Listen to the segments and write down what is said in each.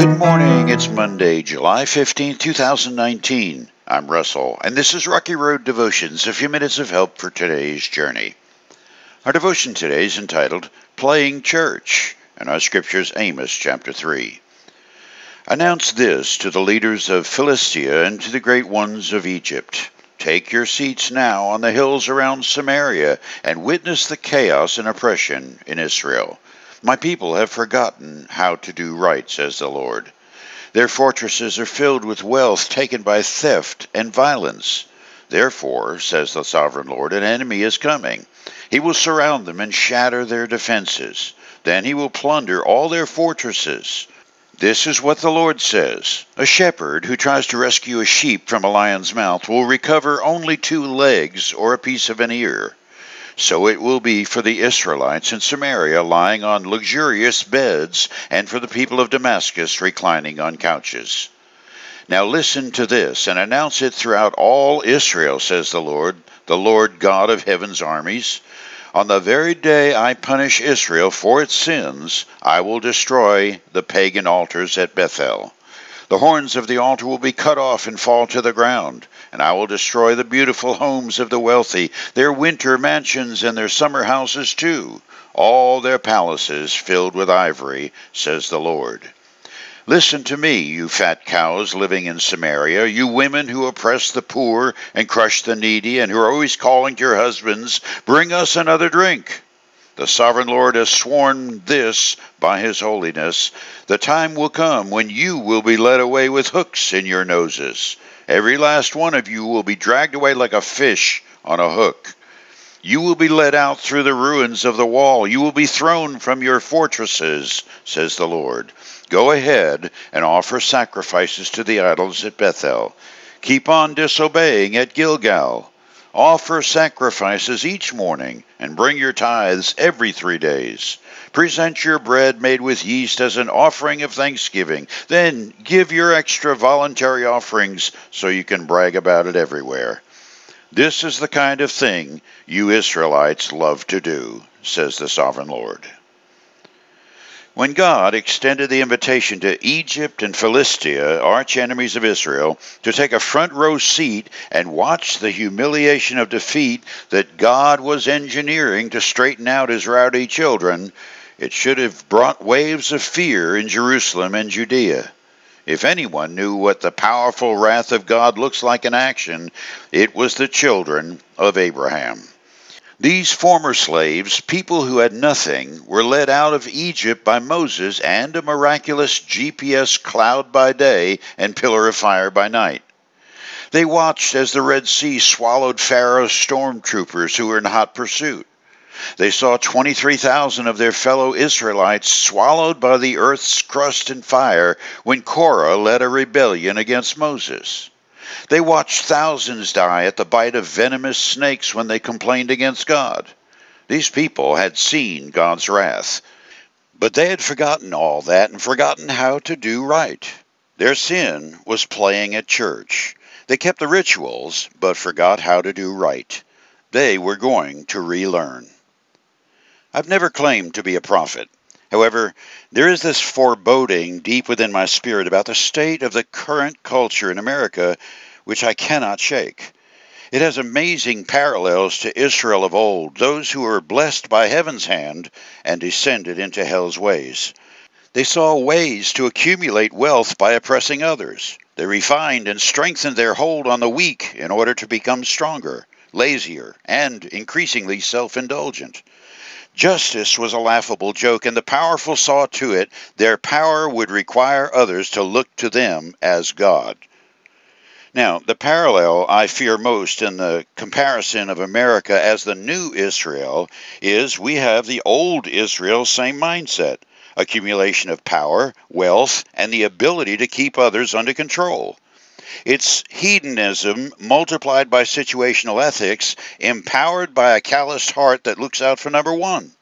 Good morning. It's Monday, July 15, 2019. I'm Russell, and this is Rocky Road Devotions, a few minutes of help for today's journey. Our devotion today is entitled Playing Church, and our scripture is Amos chapter 3. Announce this to the leaders of Philistia and to the great ones of Egypt. Take your seats now on the hills around Samaria and witness the chaos and oppression in Israel. My people have forgotten how to do right, says the Lord. Their fortresses are filled with wealth taken by theft and violence. Therefore, says the sovereign Lord, an enemy is coming. He will surround them and shatter their defenses. Then he will plunder all their fortresses. This is what the Lord says A shepherd who tries to rescue a sheep from a lion's mouth will recover only two legs or a piece of an ear. So it will be for the Israelites in Samaria lying on luxurious beds, and for the people of Damascus reclining on couches. Now listen to this, and announce it throughout all Israel, says the Lord, the Lord God of heaven's armies. On the very day I punish Israel for its sins, I will destroy the pagan altars at Bethel. The horns of the altar will be cut off and fall to the ground, and I will destroy the beautiful homes of the wealthy, their winter mansions and their summer houses too, all their palaces filled with ivory, says the Lord. Listen to me, you fat cows living in Samaria, you women who oppress the poor and crush the needy, and who are always calling to your husbands, Bring us another drink. The sovereign Lord has sworn this by his holiness. The time will come when you will be led away with hooks in your noses. Every last one of you will be dragged away like a fish on a hook. You will be led out through the ruins of the wall. You will be thrown from your fortresses, says the Lord. Go ahead and offer sacrifices to the idols at Bethel. Keep on disobeying at Gilgal. Offer sacrifices each morning and bring your tithes every three days. Present your bread made with yeast as an offering of thanksgiving. Then give your extra voluntary offerings so you can brag about it everywhere. This is the kind of thing you Israelites love to do, says the sovereign Lord. When God extended the invitation to Egypt and Philistia, arch enemies of Israel, to take a front row seat and watch the humiliation of defeat that God was engineering to straighten out his rowdy children, it should have brought waves of fear in Jerusalem and Judea. If anyone knew what the powerful wrath of God looks like in action, it was the children of Abraham. These former slaves, people who had nothing, were led out of Egypt by Moses and a miraculous GPS cloud by day and pillar of fire by night. They watched as the Red Sea swallowed Pharaoh's stormtroopers who were in hot pursuit. They saw 23,000 of their fellow Israelites swallowed by the earth's crust and fire when Korah led a rebellion against Moses. They watched thousands die at the bite of venomous snakes when they complained against God. These people had seen God's wrath. But they had forgotten all that and forgotten how to do right. Their sin was playing at church. They kept the rituals, but forgot how to do right. They were going to relearn. I've never claimed to be a prophet. However, there is this foreboding deep within my spirit about the state of the current culture in America which I cannot shake. It has amazing parallels to Israel of old, those who were blessed by heaven's hand and descended into hell's ways. They saw ways to accumulate wealth by oppressing others. They refined and strengthened their hold on the weak in order to become stronger, lazier, and increasingly self indulgent. Justice was a laughable joke, and the powerful saw to it their power would require others to look to them as God. Now, the parallel I fear most in the comparison of America as the new Israel is we have the old Israel same mindset accumulation of power, wealth, and the ability to keep others under control. It's hedonism multiplied by situational ethics, empowered by a calloused heart that looks out for number one.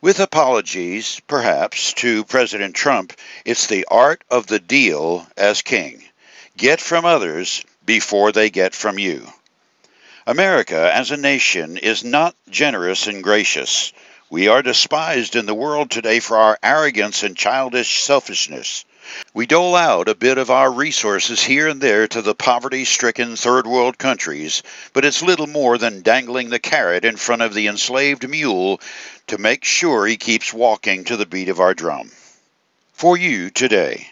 With apologies, perhaps, to President Trump, it's the art of the deal as king. Get from others before they get from you. America, as a nation, is not generous and gracious. We are despised in the world today for our arrogance and childish selfishness. We dole out a bit of our resources here and there to the poverty stricken third world countries, but it's little more than dangling the carrot in front of the enslaved mule to make sure he keeps walking to the beat of our drum. For you today,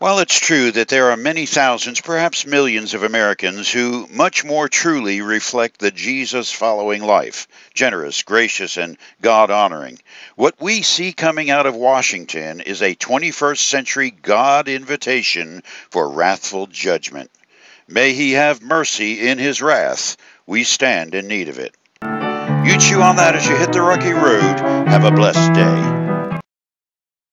while it's true that there are many thousands, perhaps millions of Americans who much more truly reflect the Jesus following life, generous, gracious, and God honoring, what we see coming out of Washington is a 21st century God invitation for wrathful judgment. May He have mercy in His wrath. We stand in need of it. You chew on that as you hit the rocky road. Have a blessed day.